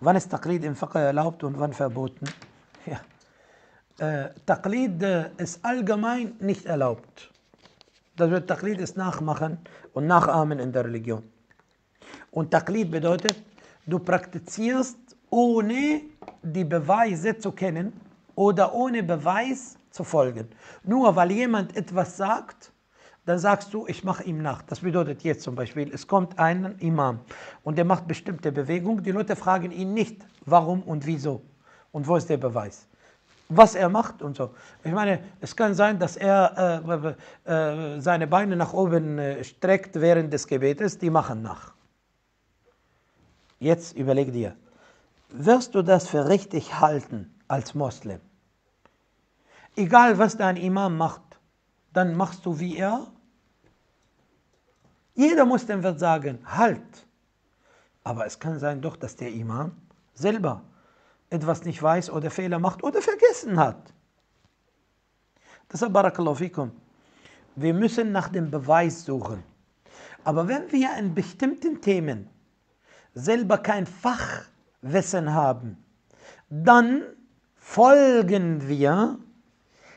Wann ist Taqlid im Fiqh erlaubt und wann verboten? Ja. Äh, Taqlid äh, ist allgemein nicht erlaubt. Das wird Taqlid ist Nachmachen und Nachahmen in der Religion. Und Taqlid bedeutet, du praktizierst ohne die Beweise zu kennen oder ohne Beweis zu folgen. Nur weil jemand etwas sagt, dann sagst du, ich mache ihm nach. Das bedeutet jetzt zum Beispiel, es kommt ein Imam und der macht bestimmte Bewegungen. Die Leute fragen ihn nicht, warum und wieso und wo ist der Beweis. Was er macht und so. Ich meine, es kann sein, dass er äh, äh, seine Beine nach oben äh, streckt während des Gebetes, die machen nach. Jetzt überleg dir, wirst du das für richtig halten als Moslem? Egal was dein Imam macht, dann machst du wie er jeder Muslim wird sagen, halt. Aber es kann sein doch, dass der Imam selber etwas nicht weiß oder Fehler macht oder vergessen hat. Deshalb, Barakallahu fikum, wir müssen nach dem Beweis suchen. Aber wenn wir in bestimmten Themen selber kein Fachwissen haben, dann folgen wir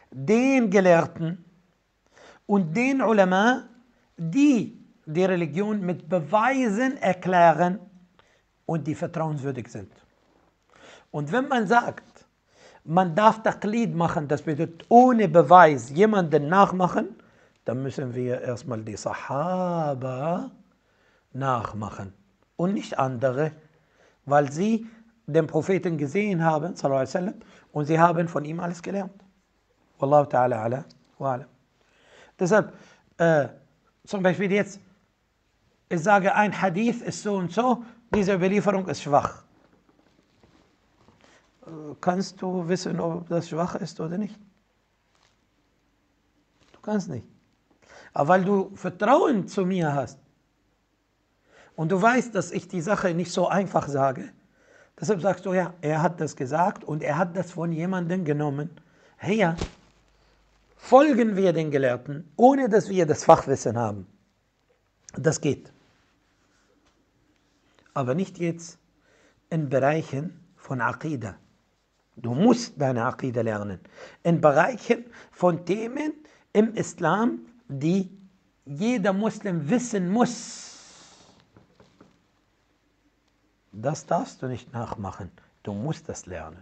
den Gelehrten und den Ulama, die die Religion mit Beweisen erklären und die vertrauenswürdig sind. Und wenn man sagt, man darf Taqlid machen, das bedeutet ohne Beweis jemanden nachmachen, dann müssen wir erstmal die Sahaba nachmachen und nicht andere, weil sie den Propheten gesehen haben, sallam, und sie haben von ihm alles gelernt. Wallahu ta'ala ala wa ala. Deshalb, äh, zum Beispiel jetzt, ich sage, ein Hadith ist so und so, diese Überlieferung ist schwach. Kannst du wissen, ob das schwach ist oder nicht? Du kannst nicht. Aber weil du Vertrauen zu mir hast und du weißt, dass ich die Sache nicht so einfach sage, deshalb sagst du, ja, er hat das gesagt und er hat das von jemandem genommen. Hey, ja, folgen wir den Gelehrten, ohne dass wir das Fachwissen haben. Das geht aber nicht jetzt in Bereichen von Aqidah. Du musst deine Aqidah lernen. In Bereichen von Themen im Islam, die jeder Muslim wissen muss. Das darfst du nicht nachmachen. Du musst das lernen.